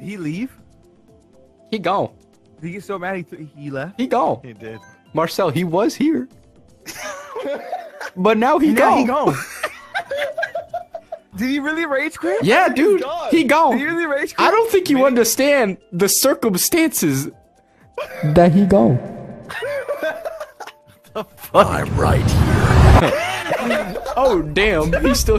Did he leave? He gone. Did he get so mad he, he left? He gone. He did. Marcel, he was here. but now he Now gone. he gone. Did he really rage quit? Yeah, dude. He gone. Did he really rage quit? I don't think you understand the circumstances that he gone. I'm right here. Oh damn, he's still here.